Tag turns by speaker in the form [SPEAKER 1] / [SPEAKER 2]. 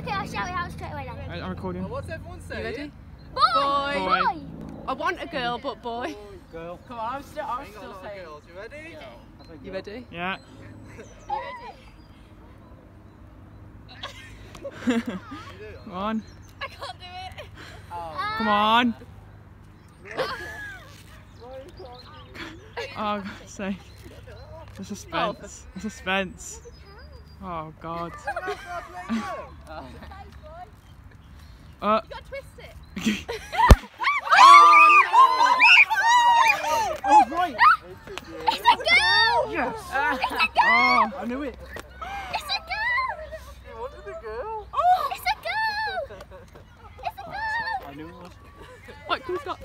[SPEAKER 1] Okay, I'll shout it out straight away then. Right,
[SPEAKER 2] I'm recording. What's
[SPEAKER 3] everyone saying? You ready?
[SPEAKER 1] Boy! Boy. Boy!
[SPEAKER 4] I want a girl, but boy.
[SPEAKER 5] Girl.
[SPEAKER 4] Come on, I'm still, I'm Ain't a still lot saying. girls.
[SPEAKER 3] You ready?
[SPEAKER 5] You
[SPEAKER 4] ready?
[SPEAKER 2] Yeah.
[SPEAKER 3] Ready. Come
[SPEAKER 2] on.
[SPEAKER 4] I can't do it. Oh. Come on.
[SPEAKER 2] Oh, God's sake. The suspense. The suspense. Oh god. uh. You
[SPEAKER 4] gotta twist it.
[SPEAKER 2] oh
[SPEAKER 3] no!
[SPEAKER 5] Oh right!
[SPEAKER 3] It's a girl! It's a girl! Yes!
[SPEAKER 5] Uh, it's a girl!
[SPEAKER 2] Oh,
[SPEAKER 5] I knew it!
[SPEAKER 1] It's a girl!
[SPEAKER 3] It wasn't a girl!
[SPEAKER 1] Oh! It's a girl! It's a girl!
[SPEAKER 5] I knew it was.
[SPEAKER 4] What? Who's got?